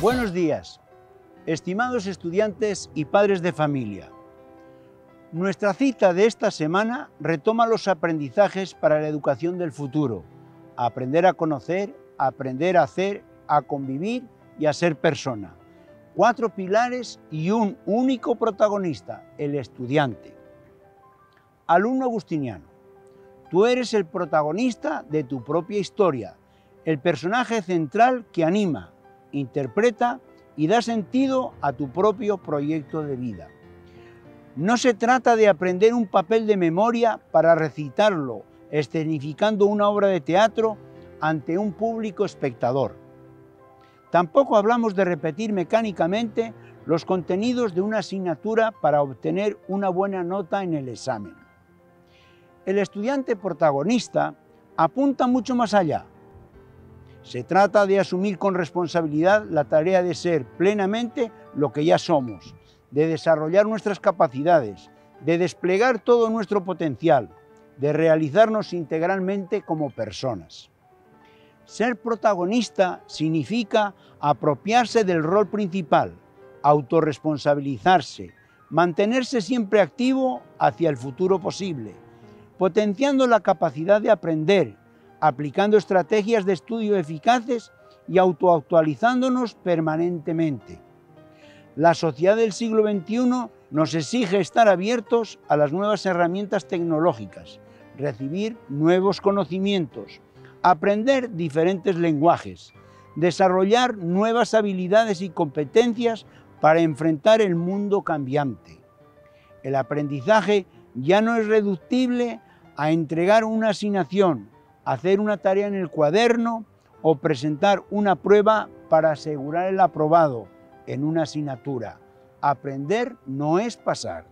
Buenos días, estimados estudiantes y padres de familia. Nuestra cita de esta semana retoma los aprendizajes para la educación del futuro. aprender a conocer, aprender a hacer, a convivir y a ser persona. Cuatro pilares y un único protagonista, el estudiante. Alumno agustiniano, tú eres el protagonista de tu propia historia, el personaje central que anima, interpreta y da sentido a tu propio proyecto de vida. No se trata de aprender un papel de memoria para recitarlo, escenificando una obra de teatro ante un público espectador. Tampoco hablamos de repetir mecánicamente los contenidos de una asignatura para obtener una buena nota en el examen. El estudiante protagonista apunta mucho más allá se trata de asumir con responsabilidad la tarea de ser plenamente lo que ya somos, de desarrollar nuestras capacidades, de desplegar todo nuestro potencial, de realizarnos integralmente como personas. Ser protagonista significa apropiarse del rol principal, autorresponsabilizarse, mantenerse siempre activo hacia el futuro posible, potenciando la capacidad de aprender, aplicando estrategias de estudio eficaces y autoactualizándonos permanentemente. La sociedad del siglo XXI nos exige estar abiertos a las nuevas herramientas tecnológicas, recibir nuevos conocimientos, aprender diferentes lenguajes, desarrollar nuevas habilidades y competencias para enfrentar el mundo cambiante. El aprendizaje ya no es reductible a entregar una asignación, hacer una tarea en el cuaderno o presentar una prueba para asegurar el aprobado en una asignatura. Aprender no es pasar.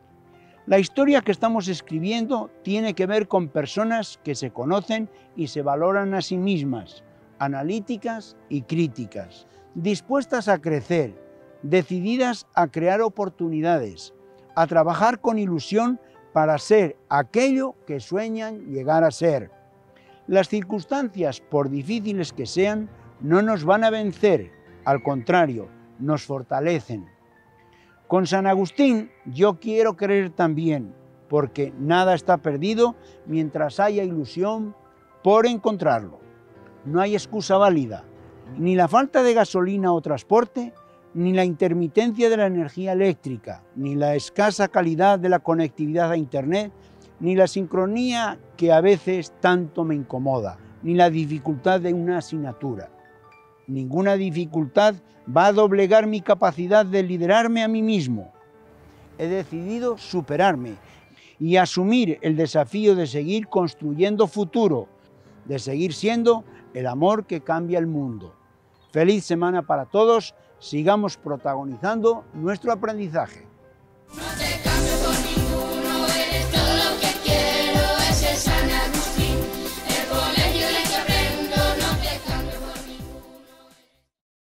La historia que estamos escribiendo tiene que ver con personas que se conocen y se valoran a sí mismas, analíticas y críticas, dispuestas a crecer, decididas a crear oportunidades, a trabajar con ilusión para ser aquello que sueñan llegar a ser las circunstancias, por difíciles que sean, no nos van a vencer, al contrario, nos fortalecen. Con San Agustín yo quiero creer también, porque nada está perdido mientras haya ilusión por encontrarlo. No hay excusa válida, ni la falta de gasolina o transporte, ni la intermitencia de la energía eléctrica, ni la escasa calidad de la conectividad a Internet, ni la sincronía que a veces tanto me incomoda, ni la dificultad de una asignatura. Ninguna dificultad va a doblegar mi capacidad de liderarme a mí mismo. He decidido superarme y asumir el desafío de seguir construyendo futuro, de seguir siendo el amor que cambia el mundo. Feliz semana para todos, sigamos protagonizando nuestro aprendizaje.